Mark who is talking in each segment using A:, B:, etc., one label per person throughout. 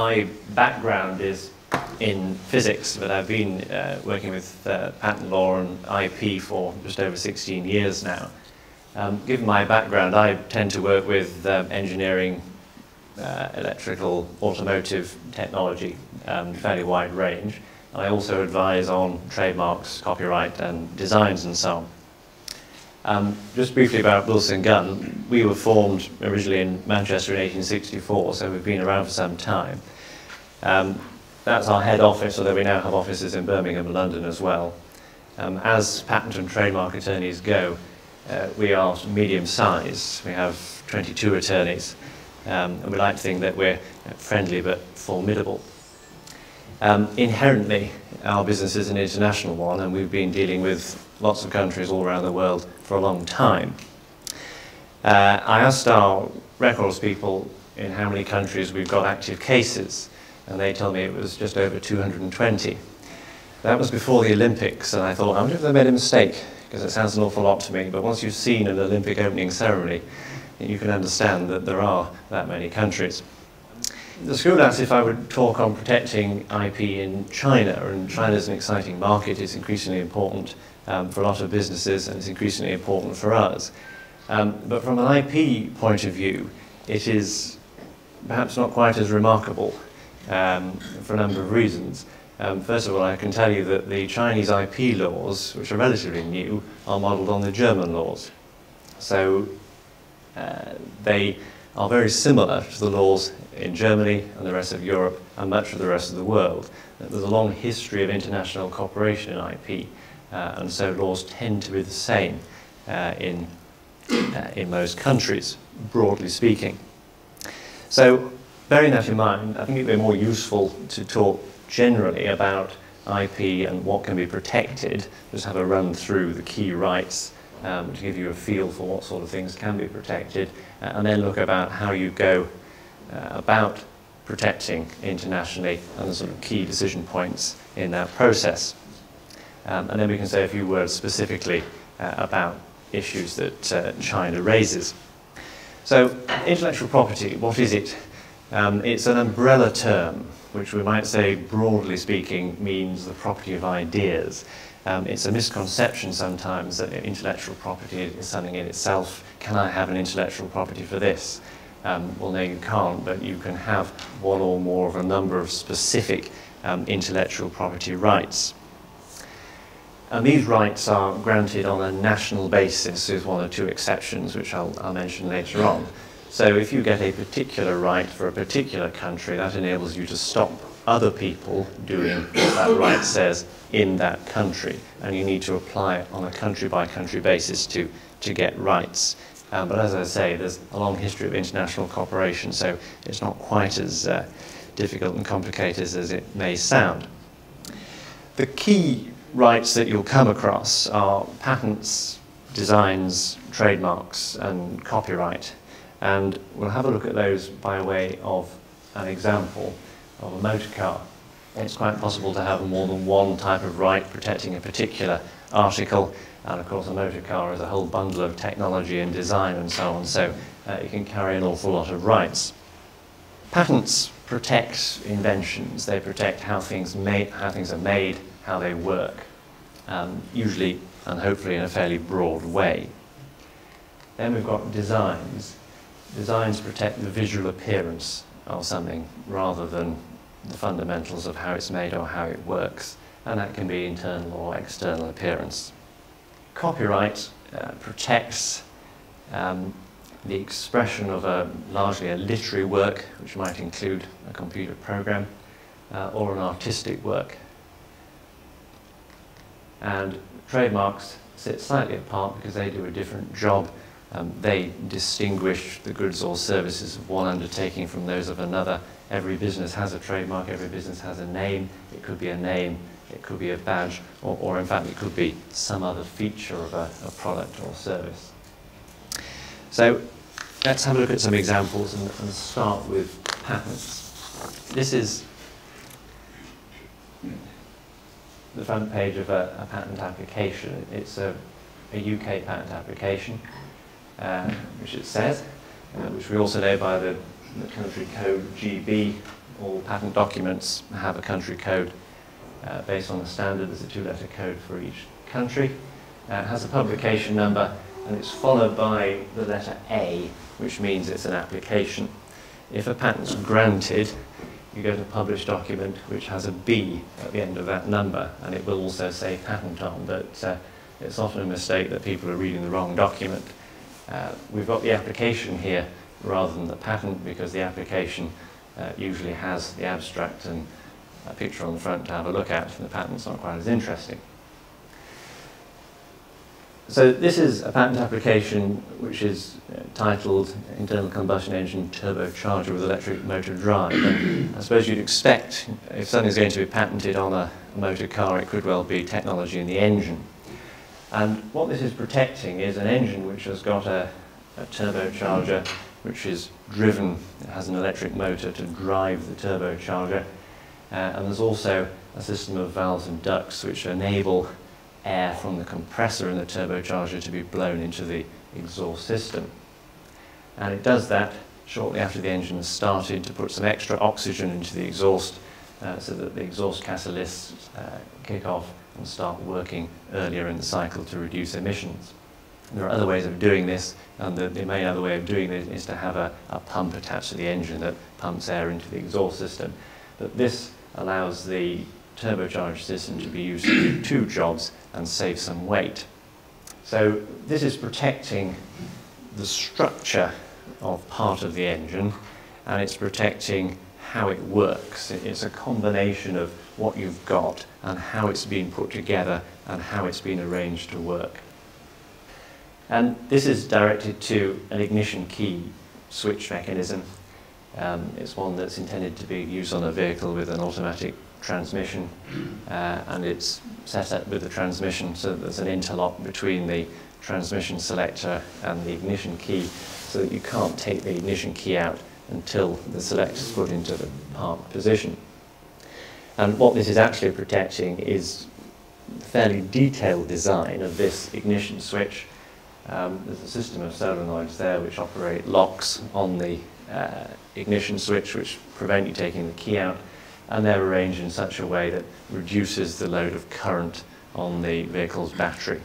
A: my background is in physics, but I've been uh, working with uh, patent law and IP for just over 16 years now. Um, given my background, I tend to work with um, engineering, uh, electrical, automotive technology, um, fairly wide range. I also advise on trademarks, copyright, and designs and so on. Um, just briefly about Wilson Gunn, we were formed originally in Manchester in 1864, so we've been around for some time. Um, that's our head office, although we now have offices in Birmingham and London as well. Um, as patent and trademark attorneys go, uh, we are medium size. We have 22 attorneys, um, and we like to think that we're friendly but formidable. Um, inherently, our business is an international one, and we've been dealing with lots of countries all around the world for a long time. Uh, I asked our records people in how many countries we've got active cases, and they told me it was just over 220. That was before the Olympics, and I thought, I wonder if they made a mistake, because it sounds an awful lot to me, but once you've seen an Olympic opening ceremony, you can understand that there are that many countries. The school asked if I would talk on protecting IP in China, and China is an exciting market, it's increasingly important um, for a lot of businesses, and it's increasingly important for us. Um, but from an IP point of view, it is perhaps not quite as remarkable um, for a number of reasons. Um, first of all, I can tell you that the Chinese IP laws, which are relatively new, are modelled on the German laws. So uh, they are very similar to the laws in Germany and the rest of Europe and much of the rest of the world. There's a long history of international cooperation in IP, and so laws tend to be the same uh, in, uh, in most countries, broadly speaking. So bearing that in mind, I think it would be more useful to talk generally about IP and what can be protected, just have a run through the key rights um, to give you a feel for what sort of things can be protected, uh, and then look about how you go uh, about protecting internationally and the sort of key decision points in that process. Um, and then we can say a few words specifically uh, about issues that uh, China raises. So intellectual property, what is it? Um, it's an umbrella term, which we might say, broadly speaking, means the property of ideas. Um, it's a misconception sometimes that intellectual property is something in itself. Can I have an intellectual property for this? Um, well, no, you can't, but you can have one or more of a number of specific um, intellectual property rights. And these rights are granted on a national basis, with one or two exceptions, which I'll, I'll mention later on. So if you get a particular right for a particular country, that enables you to stop other people doing what that right says in that country. And you need to apply it on a country-by-country -country basis to, to get rights. Um, but as I say, there's a long history of international cooperation, so it's not quite as uh, difficult and complicated as it may sound. The key rights that you'll come across are patents, designs, trademarks, and copyright. And we'll have a look at those by way of an example of a motor car. It's quite possible to have more than one type of right protecting a particular article. And of course, a motor car is a whole bundle of technology and design and so on, so uh, it can carry an awful lot of rights. Patents protect inventions. They protect how things, made, how things are made, how they work, um, usually and hopefully in a fairly broad way. Then we've got designs designs protect the visual appearance of something rather than the fundamentals of how it's made or how it works. And that can be internal or external appearance. Copyright uh, protects um, the expression of a largely a literary work, which might include a computer program, uh, or an artistic work. And trademarks sit slightly apart because they do a different job um, they distinguish the goods or services of one undertaking from those of another. Every business has a trademark, every business has a name. It could be a name, it could be a badge, or, or in fact it could be some other feature of a, a product or service. So let's have a look at some examples and, and start with patents. This is the front page of a, a patent application. It's a, a UK patent application uh, which it says, uh, which we also know by the, the country code GB all patent documents have a country code uh, based on the standard. There's a two-letter code for each country. Uh, it has a publication number and it's followed by the letter A, which means it's an application. If a patent's granted, you go to publish document which has a B at the end of that number and it will also say patent on, but uh, it's often a mistake that people are reading the wrong document. Uh, we've got the application here rather than the patent because the application uh, usually has the abstract and a picture on the front to have a look at, and the patent's not quite as interesting. So this is a patent application which is titled Internal Combustion Engine Turbocharger with Electric Motor Drive. And I suppose you'd expect if something's going to be patented on a, motor car, it could well be technology in the engine. And what this is protecting is an engine which has got a, a turbocharger which is driven, has an electric motor to drive the turbocharger. Uh, and there's also a system of valves and ducts which enable air from the compressor and the turbocharger to be blown into the exhaust system. And it does that shortly after the engine has started to put some extra oxygen into the exhaust uh, so that the exhaust catalysts uh, kick off and start working earlier in the cycle to reduce emissions. There are other ways of doing this, and the, the main other way of doing this is to have a, a pump attached to the engine that pumps air into the exhaust system. But this allows the turbocharged system to be used to do two jobs and save some weight. So this is protecting the structure of part of the engine and it's protecting how it works. It's a combination of what you've got and how it's been put together and how it's been arranged to work. And this is directed to an ignition key switch mechanism. Um, it's one that's intended to be used on a vehicle with an automatic transmission uh, and it's set up with the transmission so there's an interlock between the transmission selector and the ignition key so that you can't take the ignition key out until the selector is put into the park position. And what this is actually protecting is fairly detailed design of this ignition switch. Um, there's a system of solenoids there which operate locks on the uh, ignition switch which prevent you taking the key out and they're arranged in such a way that reduces the load of current on the vehicle's battery.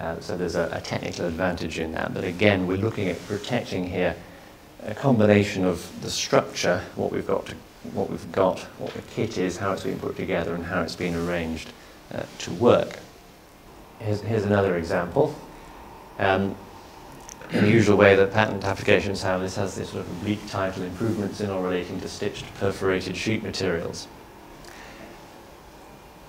A: Uh, so there's a, a, technical advantage in that. But again, we're looking at protecting here a combination of the structure, what we've got, to, what we've got, what the kit is, how it's been put together, and how it's been arranged uh, to work. Here's, here's another example. Um, in the usual way that patent applications have, this has this sort of oblique title, improvements in or relating to stitched perforated sheet materials.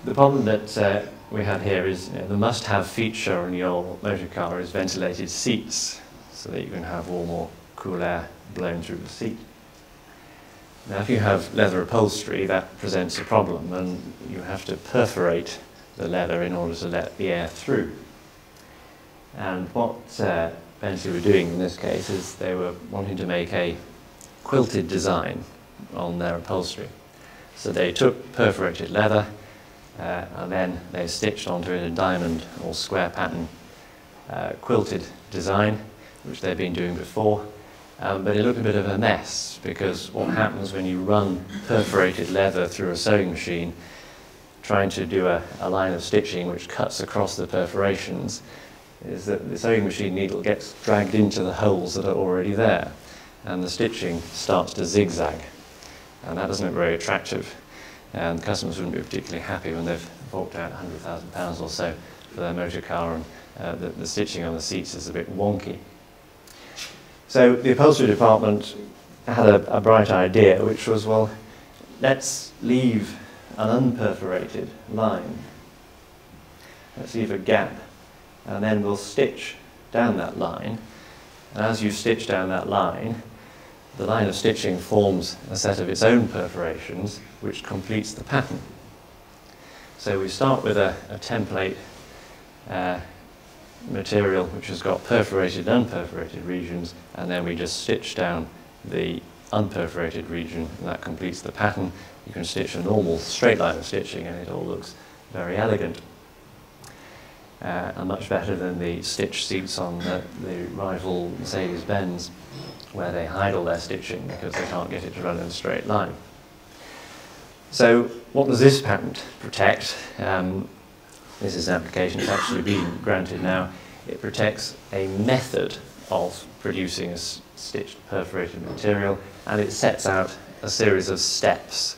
A: The problem that uh, we have here is you know, the must-have feature on your motor car is ventilated seats, so that you can have warm or cool air blown through the seat. Now if you have leather upholstery, that presents a problem, and you have to perforate the leather in order to let the air through. And what uh, Bentley were doing in this case is they were wanting to make a quilted design on their upholstery. So they took perforated leather uh, and then they stitched onto it a diamond or square pattern uh, quilted design, which they'd been doing before. Um, but it looked a bit of a mess because what happens when you run perforated leather through a sewing machine, trying to do a, a line of stitching which cuts across the perforations, is that the sewing machine needle gets dragged into the holes that are already there and the stitching starts to zigzag and that doesn't look very attractive and customers wouldn't be particularly happy when they've forked out £100,000 or so for their motor car and uh, the, the stitching on the seats is a bit wonky. So the upholstery department had a, a bright idea which was, well, let's leave an unperforated line. Let's leave a gap and then we'll stitch down that line. And as you stitch down that line, the line of stitching forms a set of its own perforations which completes the pattern. So we start with a, a template uh, material which has got perforated and unperforated regions and then we just stitch down the unperforated region and that completes the pattern. You can stitch a normal straight line of stitching and it all looks very elegant uh, and much better than the stitch seats on the, the rival Mercedes-Benz. where they hide all their stitching because they can't get it to run in a straight line. So what does this patent protect? Um, this is an application that's actually been granted now. It protects a method of producing a stitched perforated material and it sets out a series of steps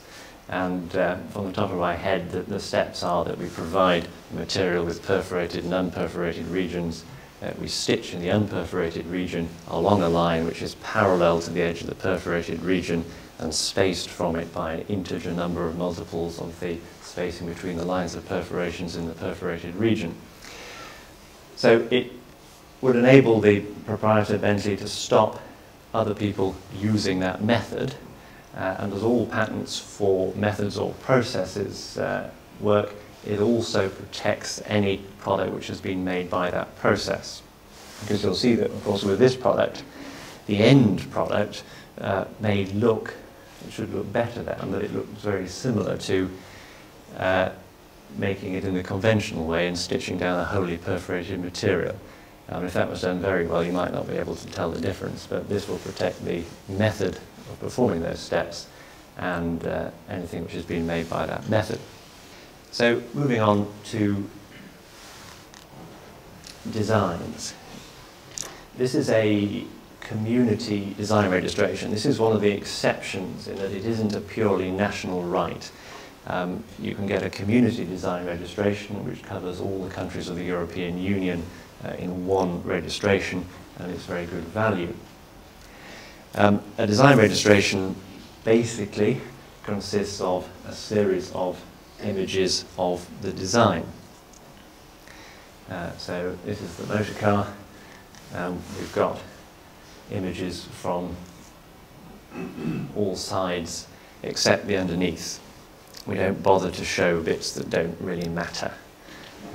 A: and uh, from the top of my head the, the steps are that we provide material with perforated and unperforated regions uh, we stitch in the unperforated region along a line which is parallel to the edge of the perforated region and spaced from it by an integer number of multiples of the spacing between the lines of perforations in the perforated region. So it would enable the proprietor Bentley to stop other people using that method. Uh, and as all patents for methods or processes uh, work, it also protects any product which has been made by that process. Because you'll see that, of course, with this product, the end product uh, may look, it should look better than, but it looks very similar to uh, making it in the conventional way and stitching down a wholly perforated material. Um, if that was done very well, you might not be able to tell the difference, but this will protect the method of performing those steps and uh, anything which has been made by that method. So moving on to designs. This is a community design registration. This is one of the exceptions in that it isn't a purely national right. Um, you can get a community design registration which covers all the countries of the European Union uh, in one registration and it's very good value. Um, a design registration basically consists of a series of images of the design. Uh, so this is the motor car. Um, we've got images from all sides except the underneath. We don't bother to show bits that don't really matter.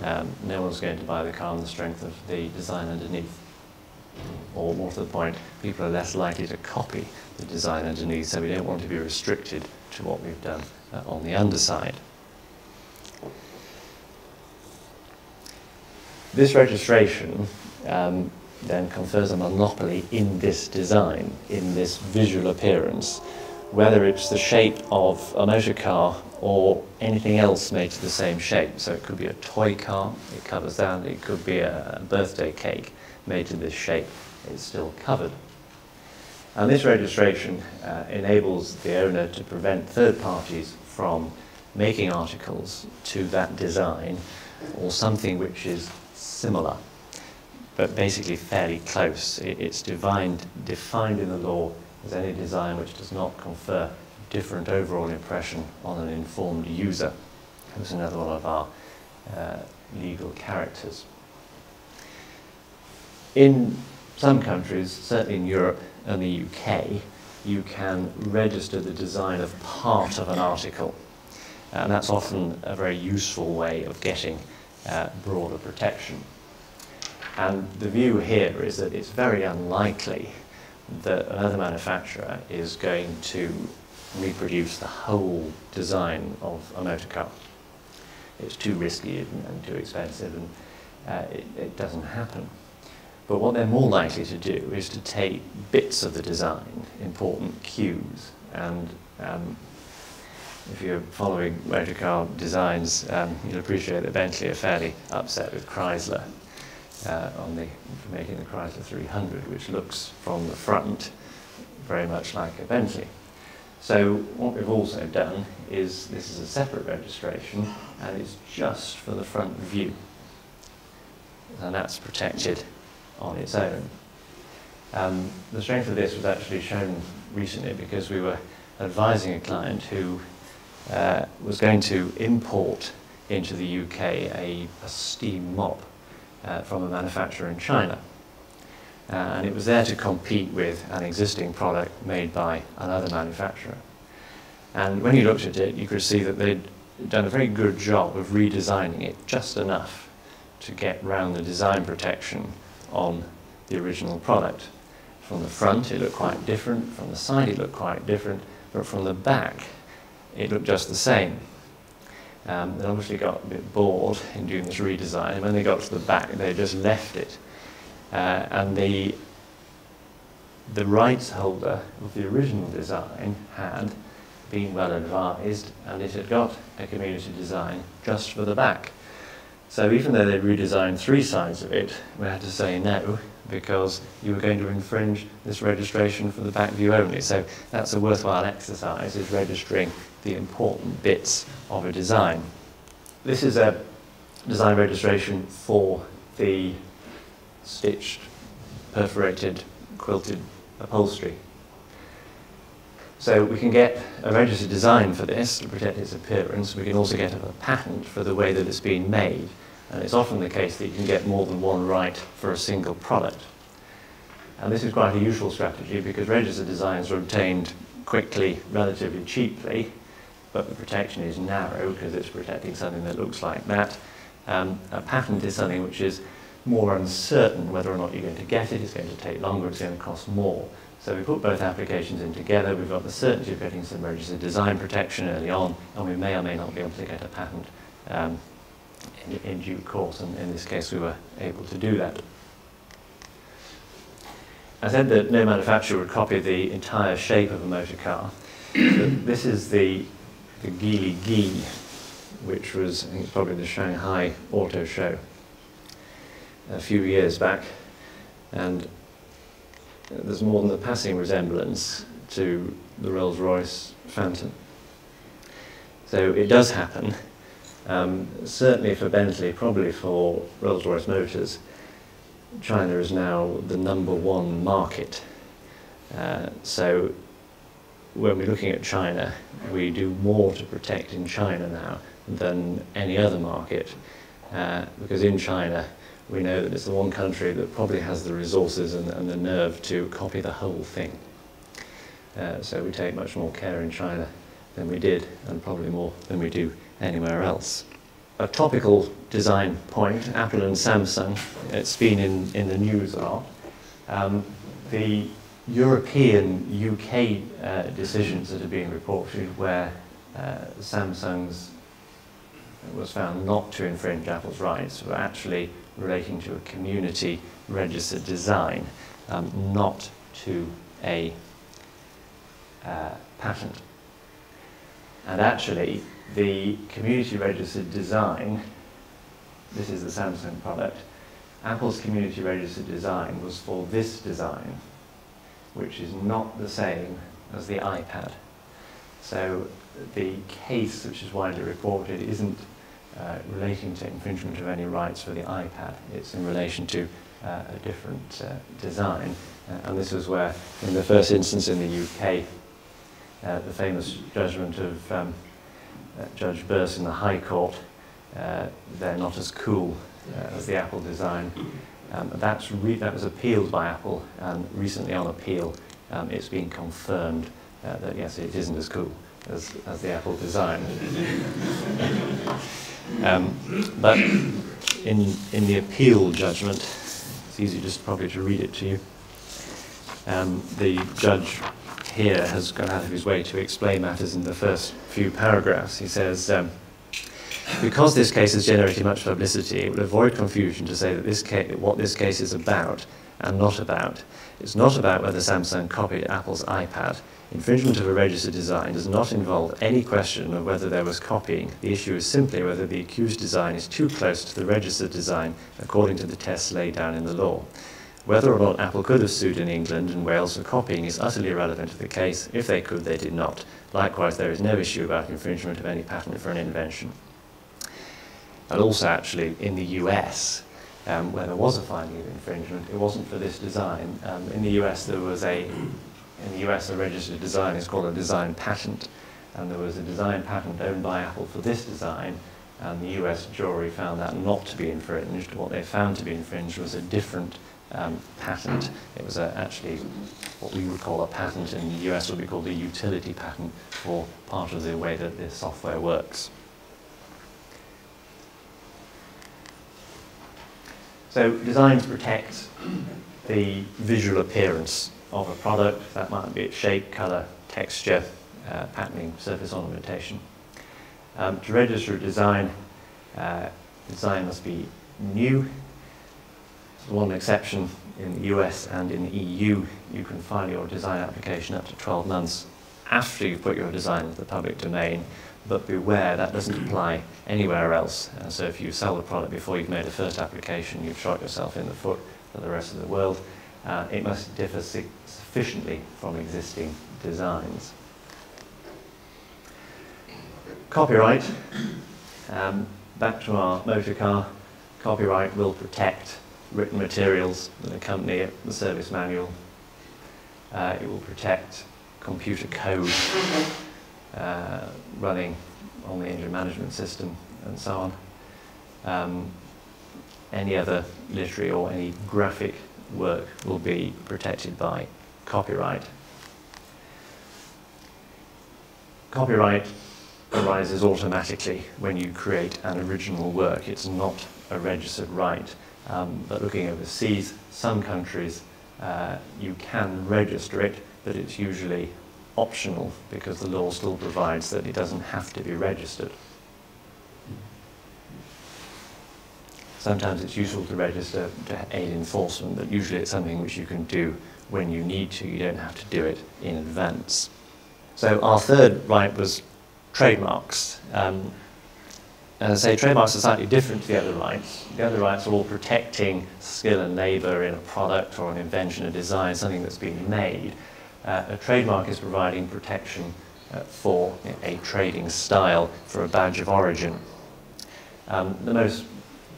A: Um, no one's going to buy the car on the strength of the design underneath. Or more to the point, people are less likely to copy the design underneath, so we don't want to be restricted to what we've done uh, on the underside. This registration um, then confers a monopoly in this design, in this visual appearance, whether it's the shape of a motor car or anything else made to the same shape. So it could be a toy car, it covers that, it could be a birthday cake made to this shape, it's still covered. And this registration uh, enables the owner to prevent third parties from making articles to that design or something which is similar, but basically fairly close. it's defined, defined in the law as any design which does not confer different overall impression on an informed user. Who's another one of our uh, legal characters. In some countries, certainly in Europe and the UK, you can register the design of part of an article. And that's often a very useful way of getting uh, broader protection. And the view here is that it's very unlikely that another manufacturer is going to reproduce the whole design of a motor car. It's too risky and, too expensive and uh, it, it doesn't happen. But what they're more likely to do is to take bits of the design, important cues, and um, if you're following motor car designs, um, you'll appreciate that Bentley are fairly upset with Chrysler uh, on the, making the Chrysler 300, which looks from the front very much like a Bentley. So what we've also done is this is a separate registration and it's just for the front view. And that's protected on its own. Um, the strength of this was actually shown recently because we were advising a client who uh, was going to import into the UK a, a steam mop uh, from a manufacturer in China. Uh, and it was there to compete with an existing product made by another manufacturer. And when you looked at it, you could see that they'd done a very good job of redesigning it just enough to get round the design protection on the original product. From the front, it looked quite different. From the side, it looked quite different. But from the back, it looked just the same. Um, they obviously got a bit bored in doing this redesign. And when they got to the back, they just left it. Uh, and the the rights holder of the original design had been well advised and it had got a community design just for the back. So even though they redesigned three sides of it, we had to say no because you were going to infringe this registration for the back view only. So that's a worthwhile exercise, is registering the important bits of a design. This is a design registration for the stitched, perforated, quilted upholstery. So we can get a registered design for this to protect its appearance. We can also get a patent for the way that it's been made. And it's often the case that you can get more than one right for a single product. And this is quite a usual strategy because registered designs are obtained quickly, relatively cheaply, but the protection is narrow because it's protecting something that looks like that. Um, a patent is something which is more uncertain whether or not you're going to get it, it's going to take longer, it's going to cost more. So we put both applications in together, we've got the certainty of getting some registered design protection early on, and we may or may not be able to get a patent um, in, in due course, and in this case we were able to do that. I said that no manufacturer would copy the entire shape of a motor car. this is the, the Geely G, which was, probably the Shanghai Auto Show a few years back. And there's more than a passing resemblance to the Rolls-Royce Phantom. So it does happen, um, certainly for Bentley, probably for Rolls-Royce Motors, China is now the number one market. Uh, so when we're looking at China, we do more to protect in China now than any other market. Uh, because in China, we know that it's the one country that probably has the resources and, and the nerve to copy the whole thing. Uh, so we take much more care in China than we did, and probably more than we do anywhere else a topical design point, Apple and Samsung, it's been in, in the news a lot. Um, the European UK uh, decisions that are being reported where uh, Samsung's was found not to infringe Apple's rights were actually relating to a community registered design, um, not to a uh, patent. And actually, the community registered design, this is the Samsung product, Apple's community registered design was for this design, which is not the same as the iPad. So the case, which is widely reported, isn't uh, relating to infringement of any rights for the iPad. It's in relation to uh, a different uh, design. Uh, and this was where, in the first instance in the UK, uh, the famous judgment of um, uh, Judge Birss in the High Court, they're not as cool as the Apple design. Um, that's that was appealed by Apple, and recently on appeal, um, it's been confirmed that yes, it isn't as cool as, as the Apple design. um, but in, in the appeal judgment, it's easy just probably to read it to you. Um, the judge here has gone out of his way to explain matters in the first few paragraphs. He says, um, because this case has generated much publicity, it would avoid confusion to say that this what this case is about and not about. It's not about whether Samsung copied Apple's iPad. Infringement of a registered design does not involve any question of whether there was copying. The issue is simply whether the accused design is too close to the registered design according to the tests laid down in the law. Whether or not Apple could have sued in England and Wales for copying is utterly irrelevant to the case. If they could, they did not. Likewise, there is no issue about infringement of any patent for an invention. And also, actually, in the US, um, where there was a finding of infringement, it wasn't for this design. Um, in the US, there was a, in the US, a registered design is called a design patent. And there was a design patent owned by Apple for this design, and the US jury found that not to be infringed. What they found to be infringed was a different um, patent. It was a, actually what we would call a patent in the US would be called a utility patent for part of the way that this software works. So designs protect the visual appearance of a product. That might be its shape, color, texture, uh, patterning, surface ornamentation. Um, to register a design, uh, design must be new one exception in the US and in the EU, you can file your design application up to 12 months after you've put your design into the public domain, but beware that doesn't apply anywhere else. So if you sell the product before you've made a first application, you've shot yourself in the foot for the rest of the world. Uh, it must differ sufficiently from existing designs. Copyright. Um, back to our motor car. Copyright will protect written materials that accompany it, the service manual. Uh, it will protect computer code uh, running on the engine management system and so on. Um, any other literary or any graphic work will be protected by copyright. Copyright arises automatically when you create an original work. It's not a registered right. Um, but looking overseas, some countries, uh, you can register it, but it's usually optional because the law still provides that it doesn't have to be registered. Sometimes it's useful to register to aid enforcement, but usually it's something which you can do when you need to. You don't have to do it in advance. So our third right was trademarks. Um, as I say, trademarks are slightly different to the other rights. The other rights are all protecting skill and labour in a product or an invention, a design, something that's been made. Uh, a trademark is providing protection uh, for a trading style, for a badge of origin. Um, the most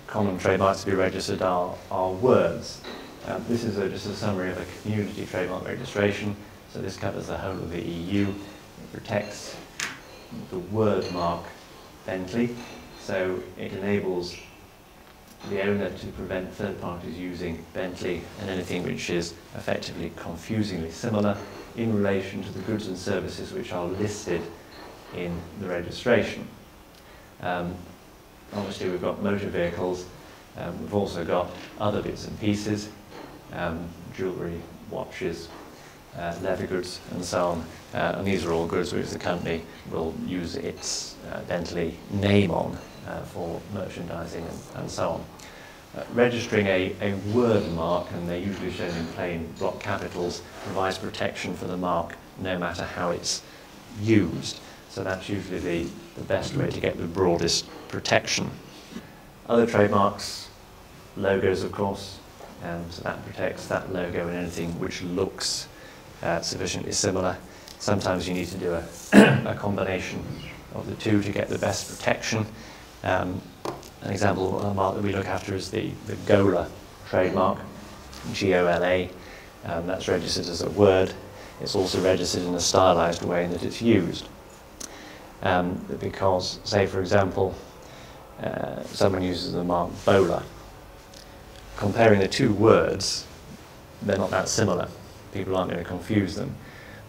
A: common trademarks to be registered are, are words. Um, this is a, just a summary of a community trademark registration. So this covers the whole of the EU. It protects the word mark Bentley. So it enables the owner to prevent third parties using Bentley and anything which is effectively confusingly similar in relation to the goods and services which are listed in the registration. Um, obviously we've got motor vehicles, um, we've also got other bits and pieces, um, jewellery, watches, uh, leather goods and so on. Uh, and these are all goods which the company will use its uh, Bentley name on uh, for merchandising and, and so on. Uh, registering a, a word mark, and they're usually shown in plain block capitals, provides protection for the mark no matter how it's used. So that's usually the, the best way to get the broadest protection. Other trademarks, logos of course, um, so that protects that logo and anything which looks uh, sufficiently similar. Sometimes you need to do a, a combination of the two to get the best protection. Um, an example of a mark that we look after is the, the GOLA trademark, G-O-L-A. Um, that's registered as a word. It's also registered in a stylized way in that it's used. Um, because, say for example, uh, someone uses the mark BOLA. Comparing the two words, they're not that similar. People aren't going to confuse them.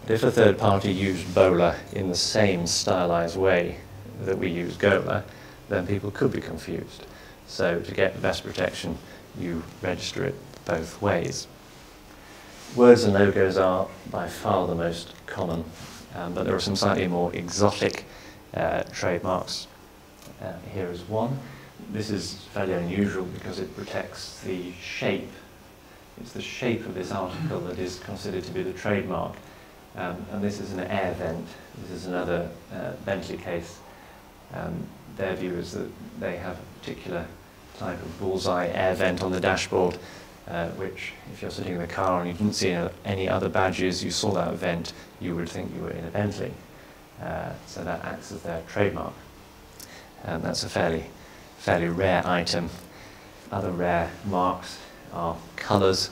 A: But if a third party used BOLA in the same stylized way that we use GOLA, then people could be confused. So to get the best protection, you register it both ways. Words and logos are by far the most common, um, but there are some slightly more exotic uh, trademarks. Uh, here is one. This is fairly unusual because it protects the shape. It's the shape of this article that is considered to be the trademark. Um, and this is an air vent. This is another uh, Bentley case. Um, their view is that they have a particular type of bullseye air vent on the dashboard, uh, which if you're sitting in the car and you didn't see any other badges, you saw that vent, you would think you were in a Bentley. Uh, so that acts as their trademark. And that's a fairly, fairly rare item. Other rare marks are colours.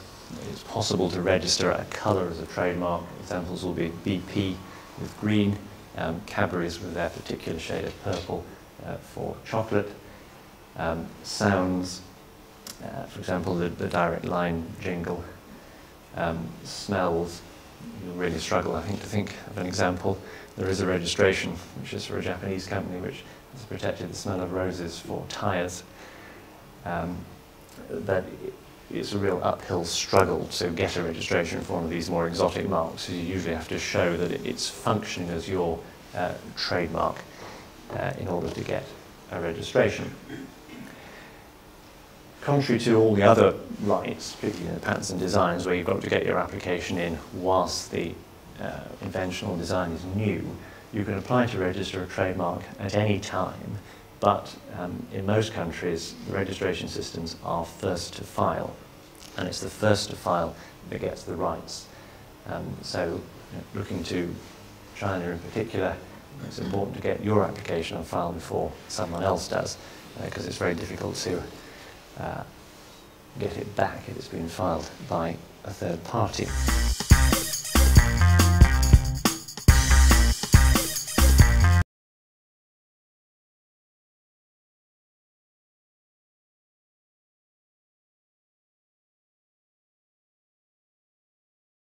A: It's possible to register a colour as a trademark. Examples will be BP with green, um, Cadbury's with their particular shade of purple, uh, for chocolate. Um, sounds, uh, for example, the, the, direct line jingle. Um, smells, you really struggle, I think, to think of an example. There is a registration, which is for a Japanese company, which has protected the smell of roses for tyres. Um, it's a real uphill struggle to get a registration for one of these more exotic marks. You usually have to show that it's functioning as your uh, trademark uh, in order to get a registration. contrary to all the other rights, particularly in the patents and designs, where you've got to get your application in whilst the uh, invention or design is new, you can apply to register a trademark at any time, but um, in most countries, the registration systems are first to file, and it's the first to file that gets the rights. Um, so, you know, looking to China in particular, it's important to get your application on file before someone else does, because uh, it's very difficult to uh, get it back if it's been filed by a third party.